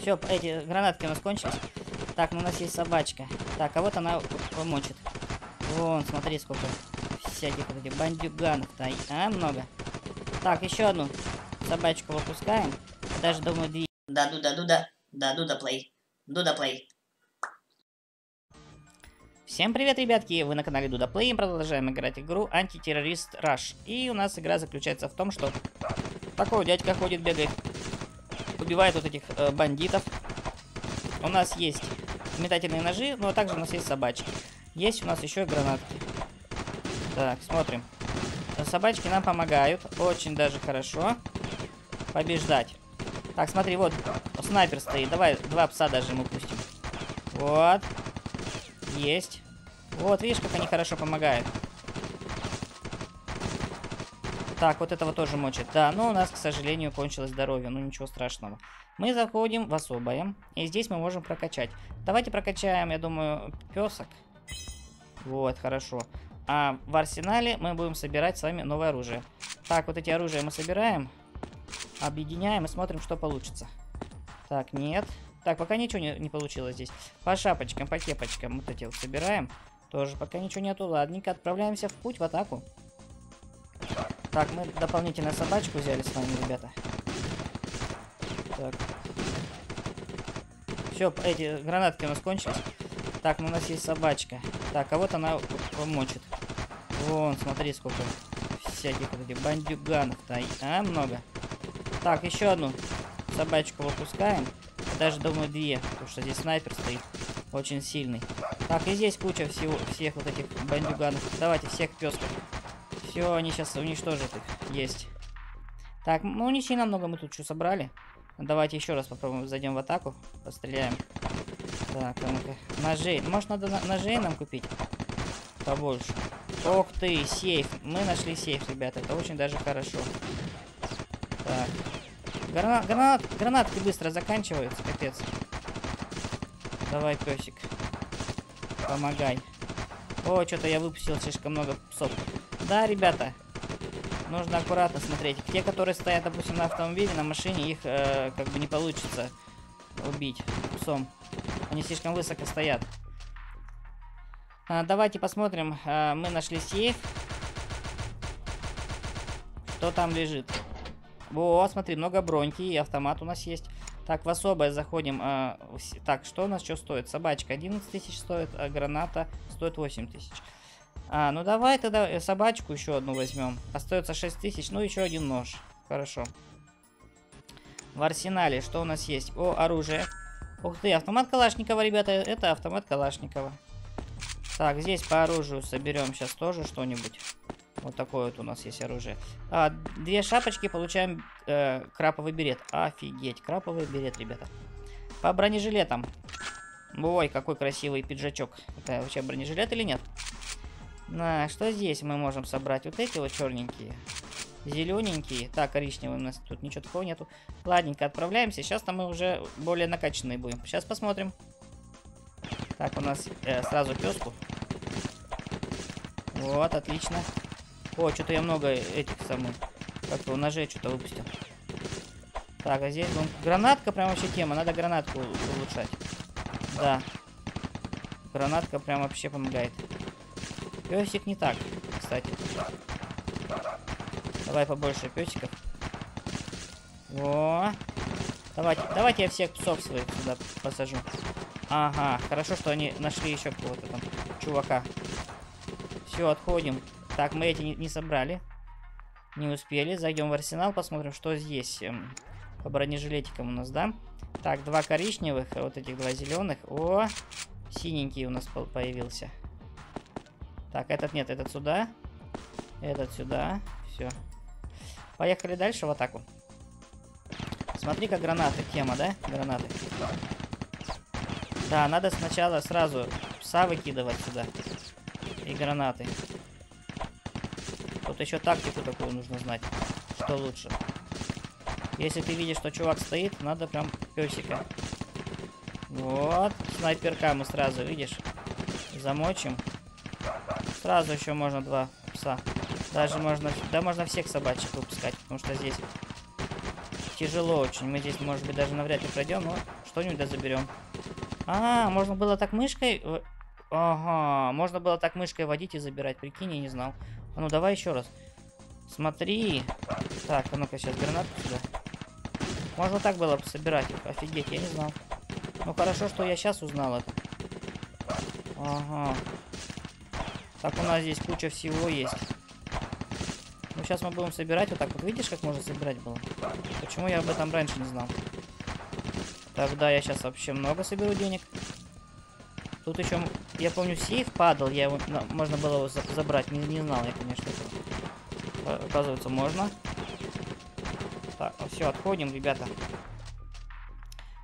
Все, эти гранатки у нас кончились. Так, ну у нас есть собачка. Так, а вот она помочит. Вон, смотри, сколько всяких вот этих бандюганов-то. А, много. Так, еще одну собачку выпускаем. Даже, думаю, две. Да, Дуда, Дуда, да, Дуда плей. Дуда плей. Всем привет, ребятки! Вы на канале Дуда Плей и продолжаем играть игру Антитеррорист Rush. И у нас игра заключается в том, что такой дядька ходит, бегает, убивает вот этих э, бандитов. У нас есть метательные ножи, но также у нас есть собачки. Есть у нас еще и гранатки. Так, смотрим. Собачки нам помогают, очень даже хорошо побеждать. Так, смотри, вот снайпер стоит. Давай два пса даже ему пустим. Вот. Есть. Вот, видишь, как они хорошо помогают. Так, вот этого тоже мочит. Да, но у нас, к сожалению, кончилось здоровье. Ну, ничего страшного. Мы заходим в особое. И здесь мы можем прокачать. Давайте прокачаем, я думаю, песок. Вот, хорошо. А в арсенале мы будем собирать с вами новое оружие. Так, вот эти оружия мы собираем. Объединяем и смотрим, что получится. Так, нет. Так, пока ничего не, не получилось здесь. По шапочкам, по кепочкам вот эти вот собираем. Тоже пока ничего нету. Ладненько, отправляемся в путь, в атаку. Так, мы дополнительно собачку взяли с вами, ребята. Так. Все, эти гранатки у нас кончились. Так, ну у нас есть собачка. Так, а вот она помочит. Вон, смотри, сколько всяких вот этих бандюганов-то. А, много. Так, еще одну собачку выпускаем. Даже, думаю, две, потому что здесь снайпер стоит. Очень сильный. Так, и здесь куча всего, всех вот этих бандюганов. Давайте, всех песков. Все, они сейчас уничтожат их. Есть. Так, ну не сильно много мы тут что собрали. Давайте еще раз попробуем, зайдем в атаку. Постреляем. Так, а ну-ка. Ножей. Может, надо ножей нам купить? Побольше. Ох ты, сейф. Мы нашли сейф, ребята. Это очень даже хорошо. Так. Гранат, гранат, гранатки быстро заканчиваются, капец. Давай, песик. Помогай. О, что-то я выпустил слишком много псов. Да, ребята. Нужно аккуратно смотреть. Те, которые стоят, допустим, на автомобиле, на машине, их э, как бы не получится убить псом. Они слишком высоко стоят. А, давайте посмотрим. А, мы нашли сейф. Что там лежит? Вот, смотри, много броньки и автомат у нас есть. Так, в особое заходим. А, так, что у нас что стоит? Собачка 11 тысяч стоит, а граната стоит 8 тысяч. А, ну давай тогда э, собачку еще одну возьмем. Остается 6 тысяч, ну еще один нож. Хорошо. В арсенале что у нас есть? О, оружие. Ух ты, автомат Калашникова, ребята, это автомат Калашникова. Так, здесь по оружию соберем сейчас тоже что-нибудь. Вот такое вот у нас есть оружие. А, две шапочки, получаем э, краповый берет. Офигеть, краповый берет, ребята. По бронежилетам. Ой, какой красивый пиджачок. Это вообще бронежилет или нет? На, что здесь мы можем собрать? Вот эти вот черненькие. Зелененькие. Так, коричневые у нас тут ничего такого нету. Ладненько, отправляемся. Сейчас там мы уже более накачанные будем. Сейчас посмотрим. Так, у нас э, сразу песку. Вот, отлично. О, что-то я много этих самых, как его, ножей что-то выпустил. Так, а здесь вон, гранатка прям вообще тема, надо гранатку улучшать. Да. Гранатка прям вообще помогает. Песик не так, кстати. Давай побольше песиков. О, давайте, давайте я всех псов своих сюда посажу. Ага, хорошо, что они нашли еще какого-то там чувака. Все, отходим. Так, мы эти не, не собрали. Не успели. Зайдем в арсенал, посмотрим, что здесь. Эм, по бронежилетикам у нас, да? Так, два коричневых, а вот этих два зеленых. О, синенький у нас появился. Так, этот нет, этот сюда. Этот сюда. Все. Поехали дальше в атаку. Смотри, как гранаты. Тема, да? Гранаты. Да, надо сначала сразу пса выкидывать сюда. И гранаты. Тут еще тактику такую нужно знать, что лучше. Если ты видишь, что чувак стоит, надо прям песика. Вот, снайперка мы сразу, видишь, замочим. Сразу еще можно два пса. Даже можно, да можно всех собачек выпускать, потому что здесь тяжело очень. Мы здесь, может быть, даже навряд ли пройдем, но что-нибудь да заберем. А, можно было так мышкой... Ага, можно было так мышкой водить и забирать. Прикинь, я не знал. А ну, давай еще раз. Смотри. Так, а ну-ка сейчас гранатку сюда. Можно так было бы собирать их. Офигеть, я не знал. Ну, хорошо, что я сейчас узнал это. Ага. Так, у нас здесь куча всего есть. Ну, сейчас мы будем собирать вот так вот. Видишь, как можно собирать было? Почему я об этом раньше не знал? Тогда я сейчас вообще много соберу денег. Тут еще, я помню, сейф падал, я его, можно было его за забрать, не, не знал я, конечно, этого. Оказывается, можно. Так, ну все, отходим, ребята.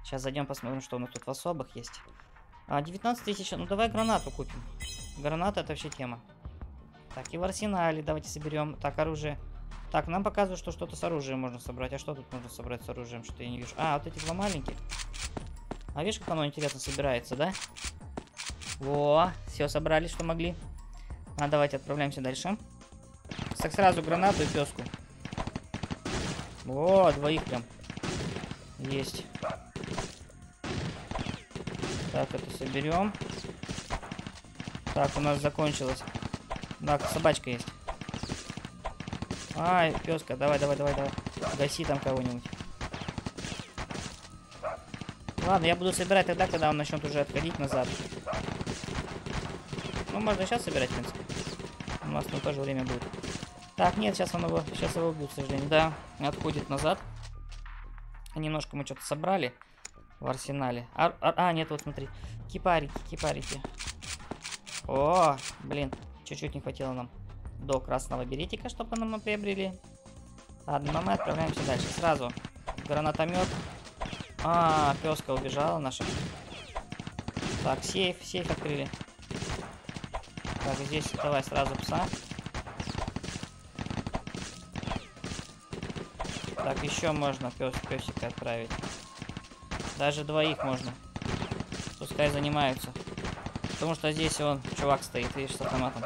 Сейчас зайдем, посмотрим, что у нас тут в особых есть. А, 19 тысяч, ну давай гранату купим. Граната это вообще тема. Так, и в арсенале давайте соберем. Так, оружие. Так, нам показывают, что что-то с оружием можно собрать. А что тут можно собрать с оружием? Что-то я не вижу. А, вот эти два маленьких. А видишь, как оно интересно собирается, да? Во, все собрали, что могли. А, давайте отправляемся дальше. Так, сразу гранату и песку. О, двоих прям. Есть. Так, это соберем. Так, у нас закончилось. Так, собачка есть. Ай, песка, давай, давай, давай, давай. Гаси там кого-нибудь. Ладно, я буду собирать тогда, когда он начнет уже отходить назад. Ну, можно сейчас собирать, в принципе. У нас там тоже время будет. Так, нет, сейчас он его, сейчас его убьют, к сожалению. Да, отходит назад. Немножко мы что-то собрали в арсенале. А, а, а, нет, вот смотри. Кипарики, кипарики. О, блин, чуть-чуть не хватило нам до красного беретика, чтобы нам приобрели. Ладно, но мы отправляемся дальше. Сразу гранатомет. А, песка убежала наша. Так, сейф, сейф открыли. Так, здесь давай сразу пса. Так, еще можно пес, песика отправить. Даже двоих можно. Пускай занимаются. Потому что здесь он, чувак стоит, видишь, с автоматом.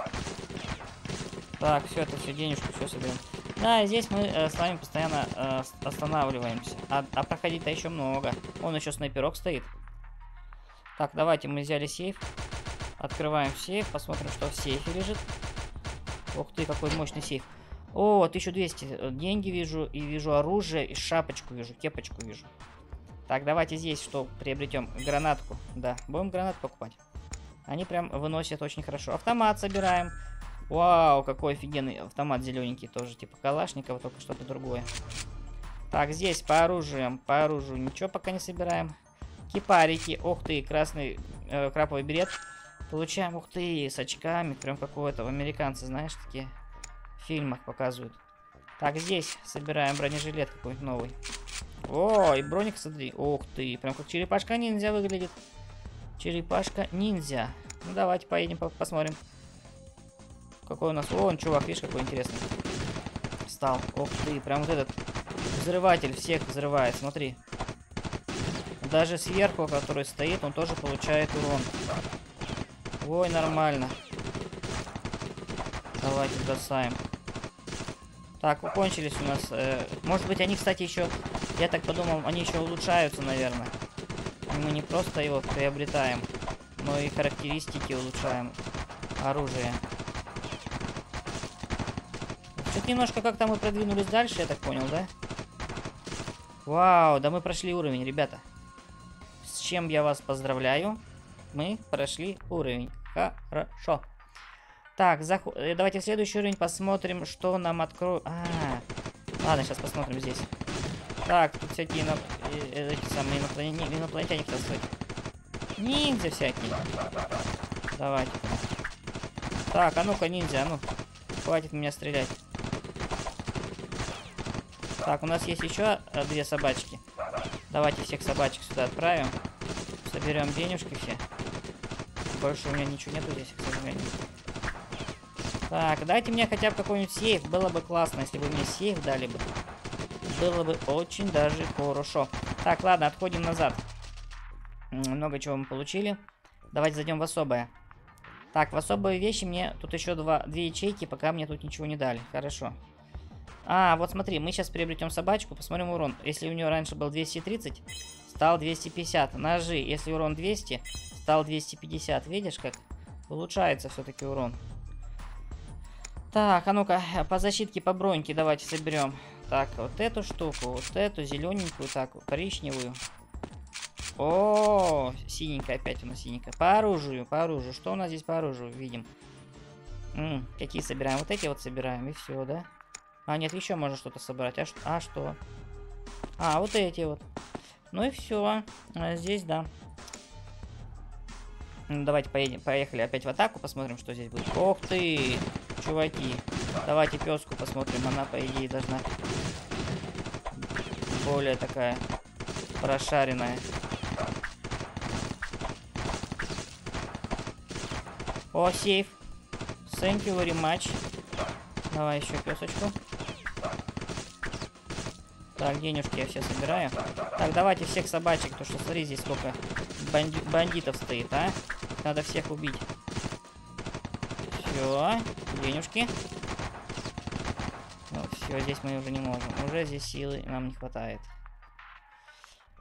Так, все, это все денежку, все соберем. Да, здесь мы э, с вами постоянно э, останавливаемся. А, а проходить-то еще много. Он еще снайперок стоит. Так, давайте мы взяли сейф. Открываем сейф, посмотрим, что в сейфе лежит. Ух ты, какой мощный сейф. О, 1200. Деньги вижу, и вижу оружие, и шапочку вижу, кепочку вижу. Так, давайте здесь что приобретем? Гранатку. Да, будем гранат покупать. Они прям выносят очень хорошо. Автомат собираем. Вау, какой офигенный автомат зелененький тоже. Типа Калашникова, только что-то другое. Так, здесь по оружием, по оружию ничего пока не собираем. Кипарики. Ух ты, красный э, краповый берет. Получаем, ух ты, с очками. Прям какого-то американцы, знаешь, такие в фильмах показывают. Так, здесь собираем бронежилет какой-нибудь новый. О, и броник, смотри. Ух ты, прям как черепашка ниндзя выглядит. Черепашка ниндзя. Ну, давайте поедем, по посмотрим. Какой у нас... О, он, чувак, видишь, какой интересный. Стал. Ух ты, прям вот этот взрыватель всех взрывает, смотри. Даже сверху, который стоит, он тоже получает урон. Ой, нормально. Давайте бросаем. Так, укончились у нас. Э, может быть, они, кстати, еще я так подумал, они еще улучшаются, наверное. Мы не просто его приобретаем, но и характеристики улучшаем оружия. Чуть немножко как-то мы продвинулись дальше, я так понял, да? Вау, да мы прошли уровень, ребята. С чем я вас поздравляю. Мы прошли уровень. Хорошо. Так, заход... Э, давайте в следующий уровень посмотрим, что нам откроют. А, -а, а, ладно, сейчас посмотрим здесь. Так, тут всякие ино... Э, эти самые инопланетяне, инопланетяне кто стоит. Ниндзя всякие. Давайте. Так, а ну-ка, ниндзя, а ну. Хватит меня стрелять. Так, у нас есть еще э, две собачки. Давайте всех собачек сюда отправим. Соберем денежки все. Больше у меня ничего нету здесь, к сожалению. Так, дайте мне хотя бы какой-нибудь сейф. Было бы классно, если бы мне сейф дали бы было бы очень даже хорошо. Так, ладно, отходим назад. Много чего мы получили. Давайте зайдем в особое. Так, в особые вещи мне тут еще два, две ячейки, пока мне тут ничего не дали. Хорошо. А, вот смотри, мы сейчас приобретем собачку, посмотрим урон. Если у нее раньше был 230, стал 250. Ножи, если урон 200, стал 250. Видишь, как улучшается все-таки урон. Так, а ну-ка, по защитке, по броньке давайте соберем. Так, вот эту штуку, вот эту зелененькую, так, коричневую. О, синенькая опять у нас синенькая. По оружию, по оружию. Что у нас здесь по оружию? Видим. М, какие собираем? Вот эти вот собираем, и все, да? А, нет, еще можно что-то собрать. А, а что? А, вот эти вот. Ну и все. А здесь, да. Ну, давайте поедем, поехали опять в атаку, посмотрим, что здесь будет. Ох ты, чуваки. Давайте песку посмотрим. Она, по идее, должна более такая прошаренная. О, сейф. Thank you very much. Давай еще песочку. Так, денежки я все собираю. Так, давайте всех собачек, то что смотри, здесь сколько банди- бандитов стоит, а? Надо всех убить. Все, денежки. Все, здесь мы уже не можем. Уже здесь силы нам не хватает.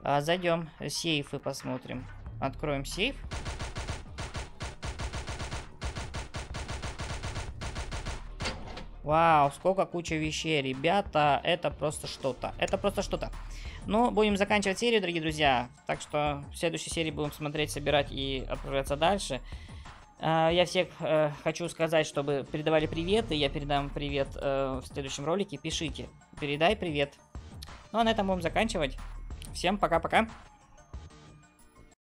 А, зайдем, сейфы посмотрим. Откроем сейф. Вау, сколько куча вещей, ребята, это просто что-то, это просто что-то. Ну, будем заканчивать серию, дорогие друзья, так что в следующей серии будем смотреть, собирать и отправляться дальше. А, Я всех э, хочу сказать, чтобы передавали привет, и я передам привет э, в следующем ролике, пишите, передай привет. Ну, а на этом будем заканчивать. Всем пока-пока.